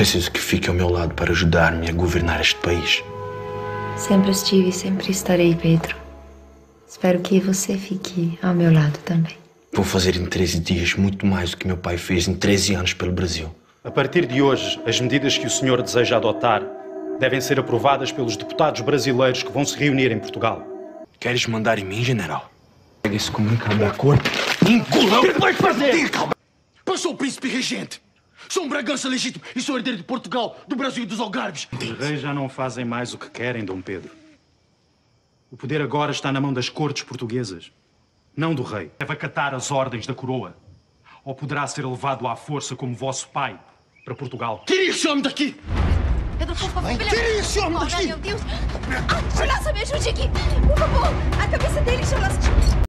Preciso que fique ao meu lado para ajudar-me a governar este país. Sempre estive e sempre estarei, Pedro. Espero que você fique ao meu lado também. Vou fazer em 13 dias muito mais do que meu pai fez em 13 anos pelo Brasil. A partir de hoje, as medidas que o senhor deseja adotar devem ser aprovadas pelos deputados brasileiros que vão se reunir em Portugal. Queres mandar em mim, general? Pega esse comunicado da corte. Enculão! O que vai fazer? Eu sou o príncipe regente. Sou um Bragança legítimo e sou herdeiro de Portugal, do Brasil e dos Algarves. Os reis já não fazem mais o que querem, Dom Pedro. O poder agora está na mão das cortes portuguesas, não do rei. Deve acatar as ordens da coroa. Ou poderá ser levado à força como vosso pai para Portugal. Tire esse homem daqui! Pedro, por favor, Tire esse homem Oh, daqui! Meu Deus! Ah, Cholaça, me ajude aqui!